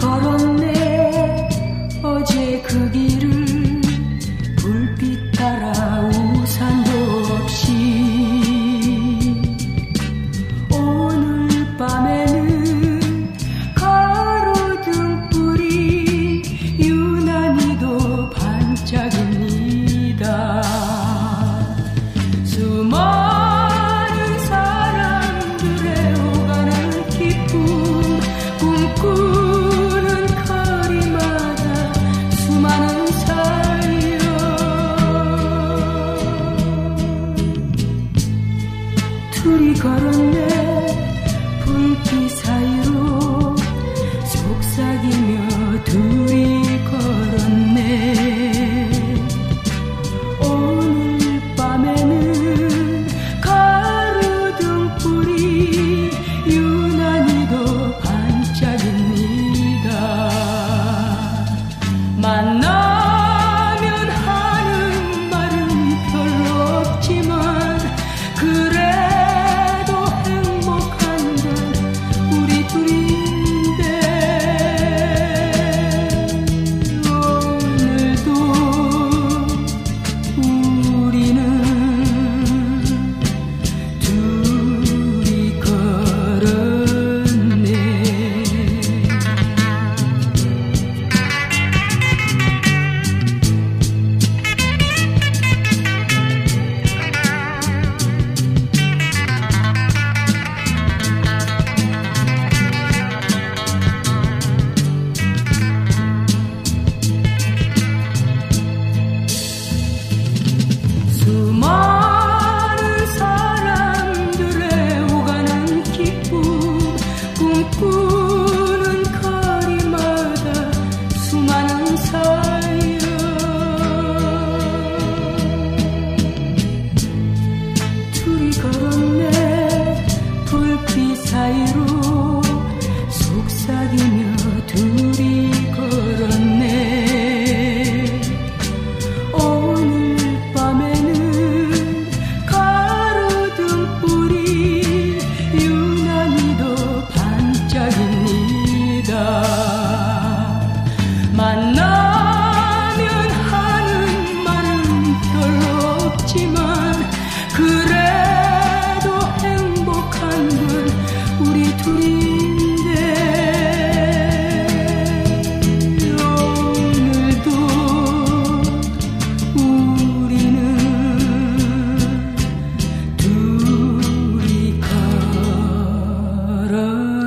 গরমে 사이로 so love.